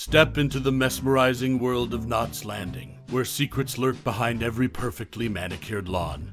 Step into the mesmerizing world of Knots Landing, where secrets lurk behind every perfectly manicured lawn,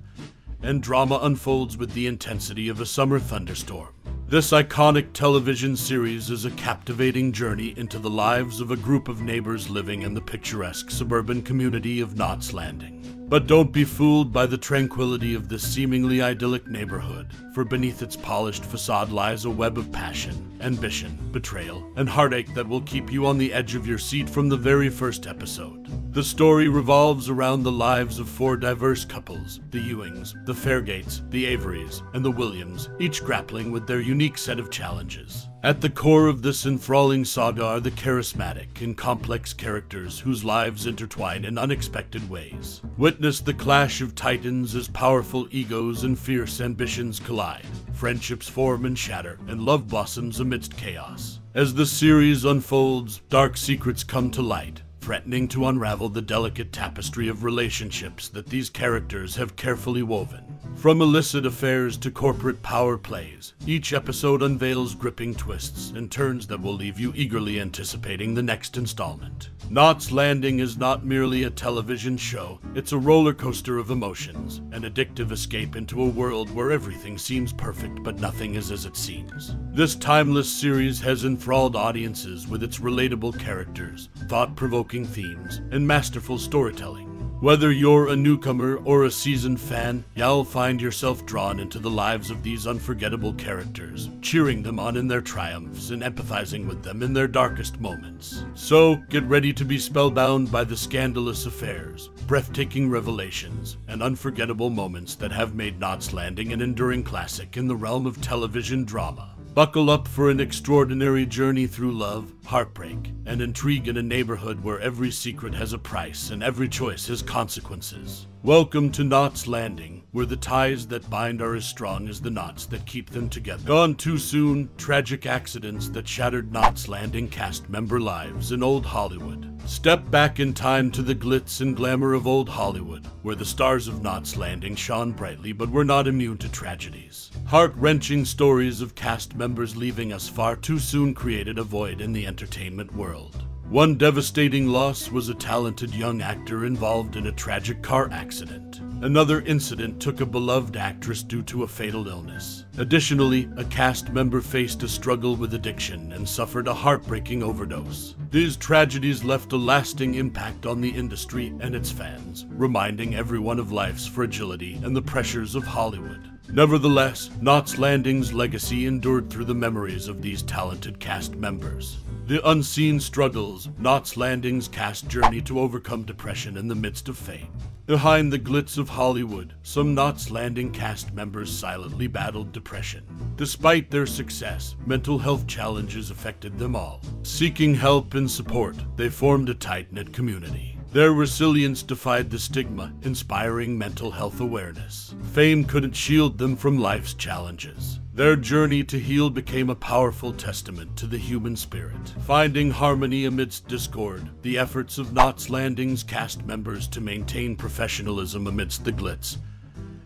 and drama unfolds with the intensity of a summer thunderstorm. This iconic television series is a captivating journey into the lives of a group of neighbors living in the picturesque suburban community of Knots Landing. But don't be fooled by the tranquility of this seemingly idyllic neighborhood, for beneath its polished facade lies a web of passion, ambition, betrayal, and heartache that will keep you on the edge of your seat from the very first episode. The story revolves around the lives of four diverse couples the Ewings, the Fairgates, the Averys, and the Williams, each grappling with their unique set of challenges. At the core of this enthralling saga are the charismatic and complex characters whose lives intertwine in unexpected ways. Witness the clash of titans as powerful egos and fierce ambitions collide. Friendships form and shatter, and love blossoms amidst chaos. As the series unfolds, dark secrets come to light, threatening to unravel the delicate tapestry of relationships that these characters have carefully woven. From illicit affairs to corporate power plays, each episode unveils gripping twists and turns that will leave you eagerly anticipating the next installment. Knots Landing is not merely a television show, it's a roller coaster of emotions, an addictive escape into a world where everything seems perfect but nothing is as it seems. This timeless series has enthralled audiences with its relatable characters, thought provoking themes, and masterful storytelling. Whether you're a newcomer or a seasoned fan, you'll find yourself drawn into the lives of these unforgettable characters, cheering them on in their triumphs and empathizing with them in their darkest moments. So, get ready to be spellbound by the scandalous affairs, breathtaking revelations, and unforgettable moments that have made Knots Landing an enduring classic in the realm of television drama. Buckle up for an extraordinary journey through love, heartbreak, and intrigue in a neighborhood where every secret has a price and every choice has consequences. Welcome to Knots Landing, where the ties that bind are as strong as the knots that keep them together. Gone too soon, tragic accidents that shattered Knots Landing cast member lives in old Hollywood. Step back in time to the glitz and glamour of old Hollywood, where the stars of Knots Landing shone brightly but were not immune to tragedies. Heart wrenching stories of cast members leaving us far too soon created a void in the entertainment world. One devastating loss was a talented young actor involved in a tragic car accident. Another incident took a beloved actress due to a fatal illness. Additionally, a cast member faced a struggle with addiction and suffered a heartbreaking overdose. These tragedies left a lasting impact on the industry and its fans, reminding everyone of life's fragility and the pressures of Hollywood. Nevertheless, Knots Landing's legacy endured through the memories of these talented cast members. The unseen struggles, Knots Landing's cast journey to overcome depression in the midst of fame. Behind the glitz of Hollywood, some Knots Landing cast members silently battled depression. Despite their success, mental health challenges affected them all. Seeking help and support, they formed a tight knit community. Their resilience defied the stigma, inspiring mental health awareness. Fame couldn't shield them from life's challenges. Their journey to heal became a powerful testament to the human spirit. Finding harmony amidst discord, the efforts of Knots Landing's cast members to maintain professionalism amidst the glitz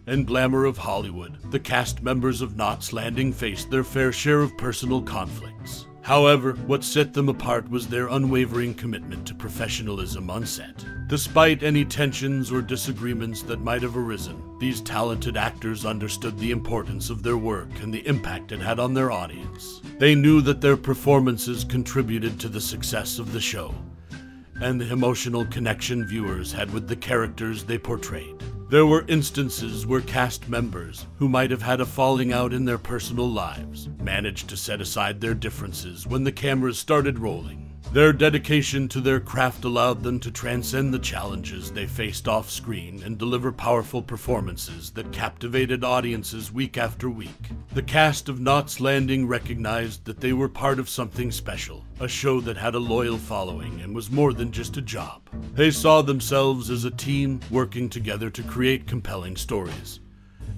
and glamour of Hollywood, the cast members of Knots Landing faced their fair share of personal conflicts. However, what set them apart was their unwavering commitment to professionalism on set. Despite any tensions or disagreements that might have arisen, these talented actors understood the importance of their work and the impact it had on their audience. They knew that their performances contributed to the success of the show, and the emotional connection viewers had with the characters they portrayed. There were instances where cast members, who might have had a falling out in their personal lives, managed to set aside their differences when the cameras started rolling. Their dedication to their craft allowed them to transcend the challenges they faced off screen and deliver powerful performances that captivated audiences week after week. The cast of Knots Landing recognized that they were part of something special, a show that had a loyal following and was more than just a job. They saw themselves as a team working together to create compelling stories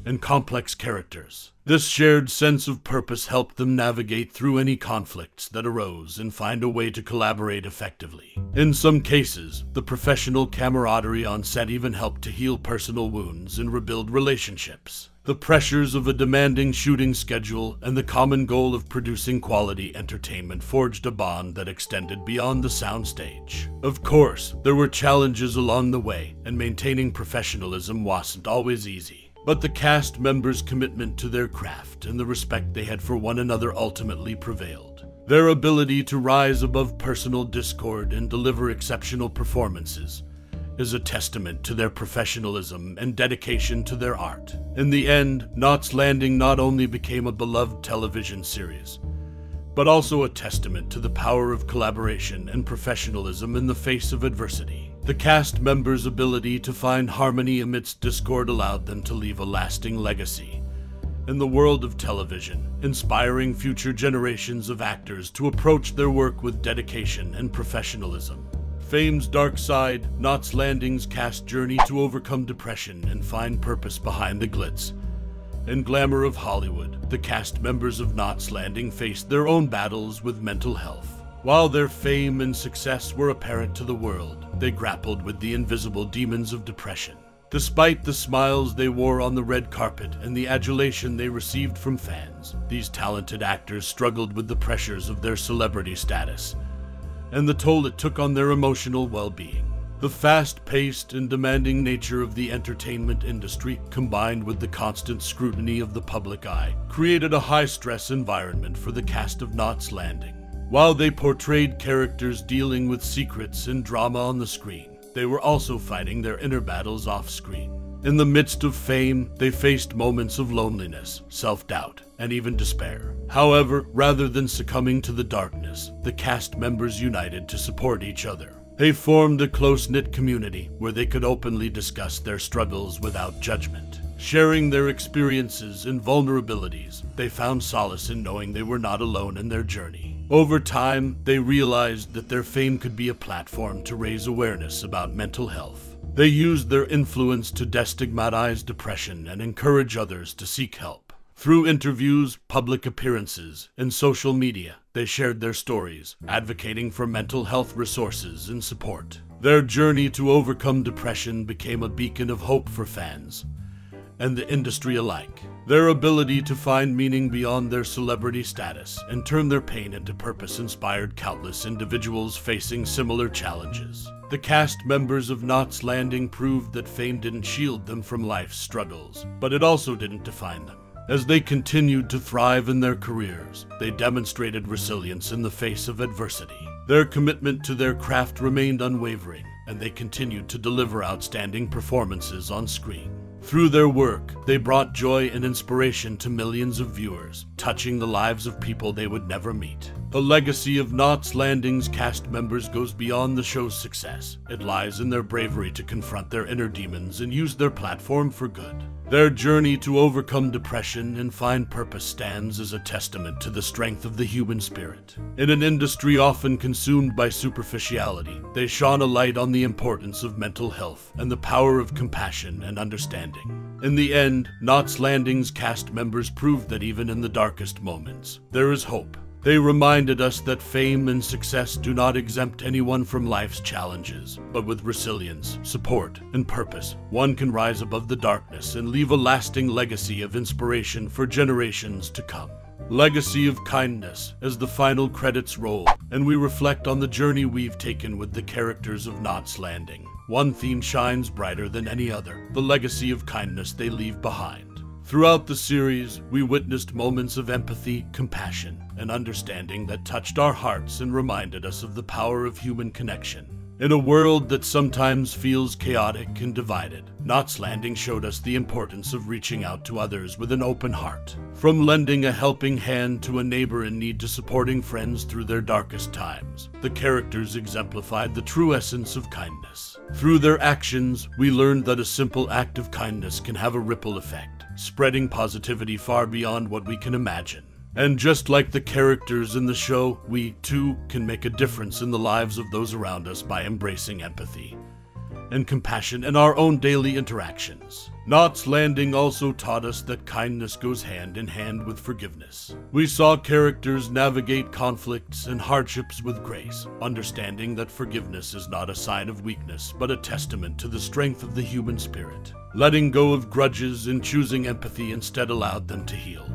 and complex characters. This shared sense of purpose helped them navigate through any conflicts that arose and find a way to collaborate effectively. In some cases, the professional camaraderie on set even helped to heal personal wounds and rebuild relationships. The pressures of a demanding shooting schedule and the common goal of producing quality entertainment forged a bond that extended beyond the soundstage. Of course, there were challenges along the way, and maintaining professionalism wasn't always easy. But the cast members' commitment to their craft and the respect they had for one another ultimately prevailed. Their ability to rise above personal discord and deliver exceptional performances is a testament to their professionalism and dedication to their art. In the end, Knots Landing not only became a beloved television series, but also a testament to the power of collaboration and professionalism in the face of adversity. The cast members' ability to find harmony amidst discord allowed them to leave a lasting legacy in the world of television, inspiring future generations of actors to approach their work with dedication and professionalism. Fame's dark side, Knots Landing's cast journey to overcome depression and find purpose behind the glitz. and glamour of Hollywood, the cast members of Knots Landing faced their own battles with mental health. While their fame and success were apparent to the world, they grappled with the invisible demons of depression. Despite the smiles they wore on the red carpet and the adulation they received from fans, these talented actors struggled with the pressures of their celebrity status and the toll it took on their emotional well being. The fast paced and demanding nature of the entertainment industry, combined with the constant scrutiny of the public eye, created a high stress environment for the cast of Knots Landing. While they portrayed characters dealing with secrets and drama on the screen, they were also fighting their inner battles off screen. In the midst of fame, they faced moments of loneliness, self doubt, and even despair. However, rather than succumbing to the darkness, the cast members united to support each other. They formed a close knit community where they could openly discuss their struggles without judgment. Sharing their experiences and vulnerabilities, they found solace in knowing they were not alone in their journey. Over time, they realized that their fame could be a platform to raise awareness about mental health. They used their influence to destigmatize depression and encourage others to seek help. Through interviews, public appearances, and social media, they shared their stories, advocating for mental health resources and support. Their journey to overcome depression became a beacon of hope for fans and the industry alike. Their ability to find meaning beyond their celebrity status and turn their pain into purpose inspired countless individuals facing similar challenges. The cast members of Knots Landing proved that fame didn't shield them from life's struggles, but it also didn't define them. As they continued to thrive in their careers, they demonstrated resilience in the face of adversity. Their commitment to their craft remained unwavering, and they continued to deliver outstanding performances on screen. Through their work, they brought joy and inspiration to millions of viewers, touching the lives of people they would never meet. The legacy of Knots Landing's cast members goes beyond the show's success. It lies in their bravery to confront their inner demons and use their platform for good. Their journey to overcome depression and find purpose stands as a testament to the strength of the human spirit. In an industry often consumed by superficiality, they shone a light on the importance of mental health and the power of compassion and understanding. In the end, Knots Landing's cast members proved that even in the darkest moments, there is hope they reminded us that fame and success do not exempt anyone from life's challenges, but with resilience, support, and purpose, one can rise above the darkness and leave a lasting legacy of inspiration for generations to come. Legacy of Kindness as the final credits roll, and we reflect on the journey we've taken with the characters of Knots Landing. One theme shines brighter than any other the legacy of kindness they leave behind. Throughout the series, we witnessed moments of empathy, compassion, and understanding that touched our hearts and reminded us of the power of human connection. In a world that sometimes feels chaotic and divided, Knots Landing showed us the importance of reaching out to others with an open heart. From lending a helping hand to a neighbor in need to supporting friends through their darkest times, the characters exemplified the true essence of kindness. Through their actions, we learned that a simple act of kindness can have a ripple effect spreading positivity far beyond what we can imagine. And just like the characters in the show, we too can make a difference in the lives of those around us by embracing empathy and compassion in our own daily interactions. Knots Landing also taught us that kindness goes hand in hand with forgiveness. We saw characters navigate conflicts and hardships with grace, understanding that forgiveness is not a sign of weakness, but a testament to the strength of the human spirit. Letting go of grudges and choosing empathy instead allowed them to heal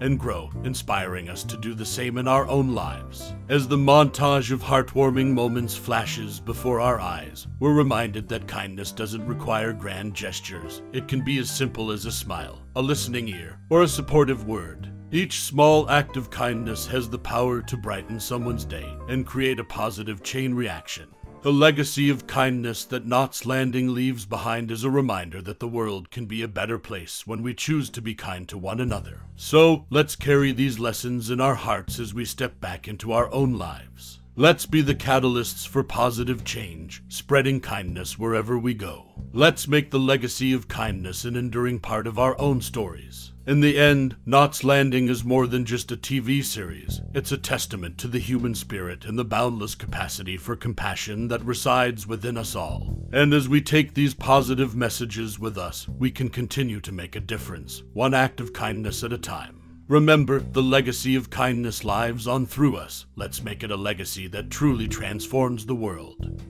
and grow, inspiring us to do the same in our own lives. As the montage of heartwarming moments flashes before our eyes, we're reminded that kindness doesn't require grand gestures. It can be as simple as a smile, a listening ear, or a supportive word. Each small act of kindness has the power to brighten someone's day and create a positive chain reaction. The legacy of kindness that Knots Landing leaves behind is a reminder that the world can be a better place when we choose to be kind to one another. So, let's carry these lessons in our hearts as we step back into our own lives. Let's be the catalysts for positive change, spreading kindness wherever we go. Let's make the legacy of kindness an enduring part of our own stories. In the end, Knots Landing is more than just a TV series. It's a testament to the human spirit and the boundless capacity for compassion that resides within us all. And as we take these positive messages with us, we can continue to make a difference, one act of kindness at a time. Remember, the legacy of kindness lives on through us. Let's make it a legacy that truly transforms the world.